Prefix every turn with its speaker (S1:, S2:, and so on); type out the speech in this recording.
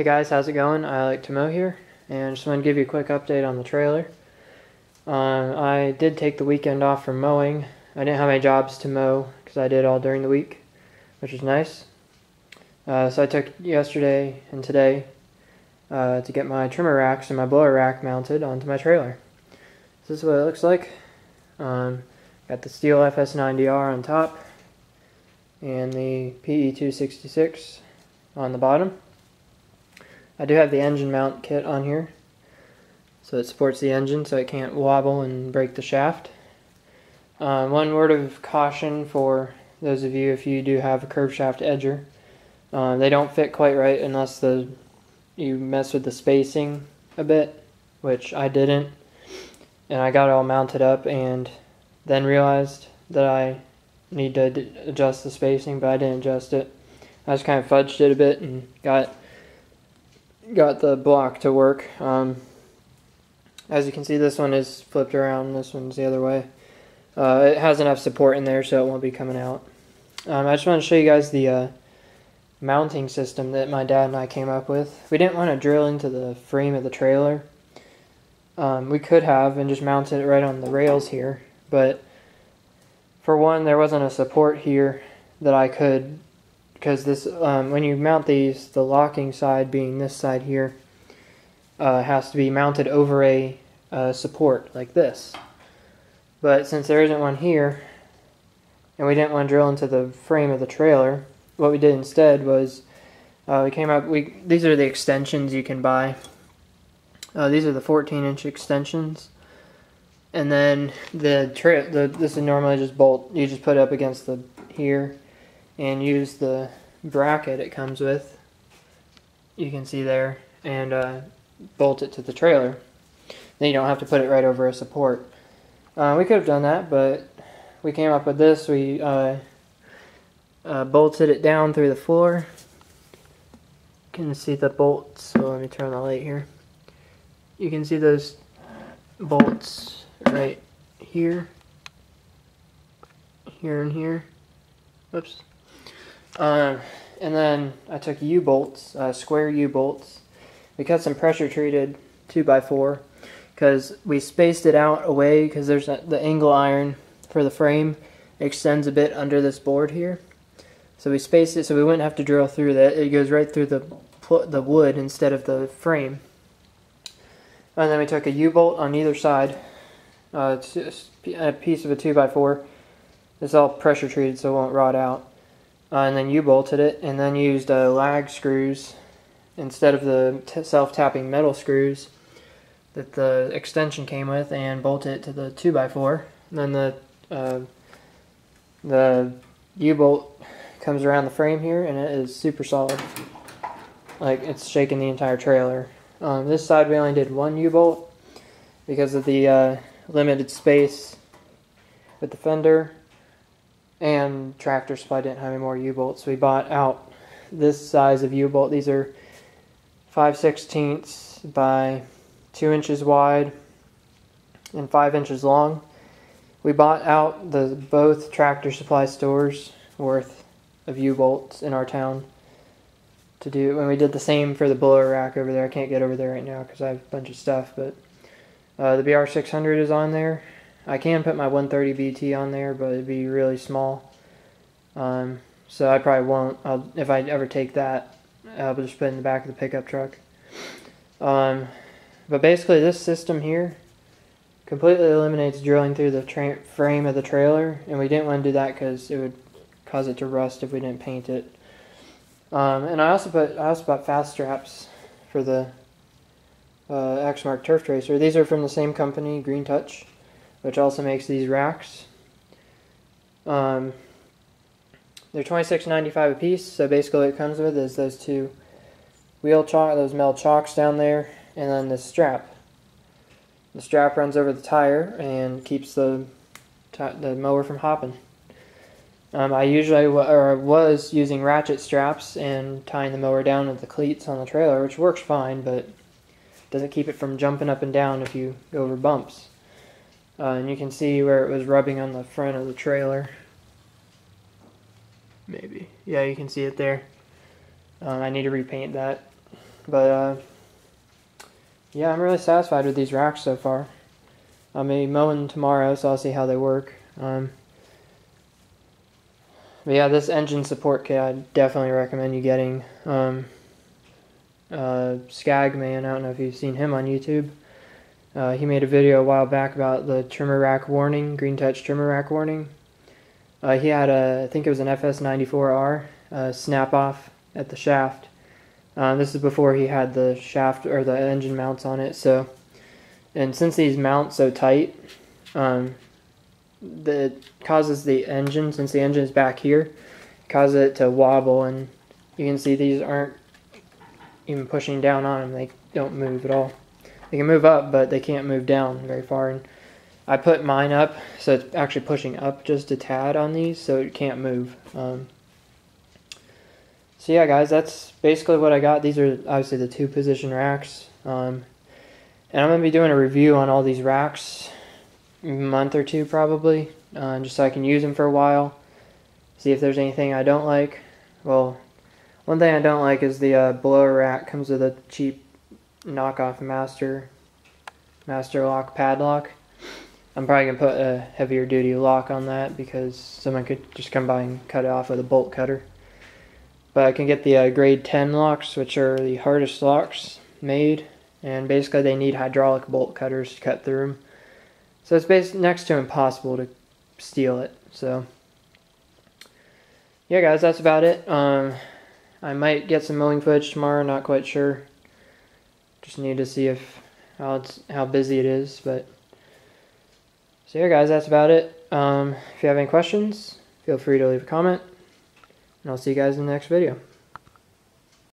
S1: Hey guys, how's it going? I like to mow here, and just want to give you a quick update on the trailer. Uh, I did take the weekend off from mowing. I didn't have any jobs to mow because I did all during the week, which was nice. Uh, so I took yesterday and today uh, to get my trimmer racks and my blower rack mounted onto my trailer. So this is what it looks like. Um, got the Stihl FS90R on top and the PE266 on the bottom. I do have the engine mount kit on here. So it supports the engine so it can't wobble and break the shaft. Uh, one word of caution for those of you if you do have a curved shaft edger. Uh, they don't fit quite right unless the you mess with the spacing a bit, which I didn't. And I got it all mounted up and then realized that I need to adjust the spacing, but I didn't adjust it. I just kind of fudged it a bit and got got the block to work. Um, as you can see, this one is flipped around. This one's the other way. Uh, it has enough support in there, so it won't be coming out. Um, I just want to show you guys the uh, mounting system that my dad and I came up with. We didn't want to drill into the frame of the trailer. Um, we could have and just mounted it right on the rails here, but for one, there wasn't a support here that I could because this um, when you mount these the locking side being this side here uh, has to be mounted over a uh, support like this. But since there isn't one here and we didn't want to drill into the frame of the trailer what we did instead was uh, we came up we these are the extensions you can buy. Uh, these are the 14 inch extensions. And then the, the this is normally just bolt you just put up against the here and use the bracket it comes with. You can see there and uh, bolt it to the trailer. Then you don't have to put it right over a support. Uh, we could have done that but we came up with this. We uh, uh bolted it down through the floor. You can see the bolts? So let me turn the light here. You can see those bolts right here here and here. Oops. Uh, and then I took U-bolts, uh, square U-bolts. We cut some pressure treated 2x4 because we spaced it out away because there's a, the angle iron for the frame extends a bit under this board here. So we spaced it so we wouldn't have to drill through that. It goes right through the the wood instead of the frame. And then we took a U-bolt on either side, uh, a piece of a 2x4. It's all pressure treated so it won't rot out uh, and then you bolted it, and then used uh, lag screws instead of the self-tapping metal screws that the extension came with, and bolted it to the 2x4. And then the uh, the U-bolt comes around the frame here, and it is super solid. Like it's shaking the entire trailer. Um, this side, we only did one U-bolt because of the uh, limited space with the fender and Tractor Supply didn't have any more U-bolts. We bought out this size of U-bolt. These are 5 sixteenths by 2 inches wide and 5 inches long. We bought out the both Tractor Supply stores worth of U-bolts in our town to do and we did the same for the blower rack over there. I can't get over there right now because I have a bunch of stuff, but uh, the BR600 is on there. I can put my 130 BT on there, but it'd be really small. Um, so I probably won't. I'll, if I ever take that, I'll just put it in the back of the pickup truck. Um, but basically, this system here completely eliminates drilling through the frame of the trailer, and we didn't want to do that because it would cause it to rust if we didn't paint it. Um, and I also put I also bought fast straps for the uh, Exmark Turf Tracer. These are from the same company, Green Touch which also makes these racks. Um, they're twenty six ninety five a piece. So basically, what it comes with is those two wheel chalk, those metal chocks down there, and then this strap. The strap runs over the tire and keeps the the mower from hopping. Um, I usually or was using ratchet straps and tying the mower down with the cleats on the trailer, which works fine, but doesn't keep it from jumping up and down if you go over bumps. Uh, and you can see where it was rubbing on the front of the trailer. Maybe. Yeah, you can see it there. Um, I need to repaint that But uh, yeah, I'm really satisfied with these racks so far. I'll be mowing tomorrow, so I'll see how they work. Um, but yeah, this engine support kit, I definitely recommend you getting. Um, uh, Skagman, I don't know if you've seen him on YouTube. Uh, he made a video a while back about the trimmer rack warning, Green Touch trimmer rack warning. Uh, he had a, I think it was an FS94R uh, snap off at the shaft. Uh, this is before he had the shaft or the engine mounts on it. So, and since these mount so tight, um, that causes the engine, since the engine is back here, causes it to wobble, and you can see these aren't even pushing down on them. They don't move at all. They can move up, but they can't move down very far. And I put mine up, so it's actually pushing up just a tad on these, so it can't move. Um, so yeah, guys, that's basically what I got. These are obviously the two position racks. Um, and I'm going to be doing a review on all these racks month or two probably, uh, just so I can use them for a while. See if there's anything I don't like. Well, one thing I don't like is the uh, blower rack comes with a cheap knockoff master master lock padlock. I'm probably gonna put a heavier duty lock on that because someone could just come by and cut it off with a bolt cutter. But I can get the uh, grade 10 locks, which are the hardest locks made, and basically they need hydraulic bolt cutters to cut through them. So it's basically next to impossible to steal it. So yeah, guys, that's about it. Um, I might get some mowing footage tomorrow. Not quite sure. Just need to see if how it's how busy it is. But so yeah, guys, that's about it. Um, if you have any questions, feel free to leave a comment, and I'll see you guys in the next video.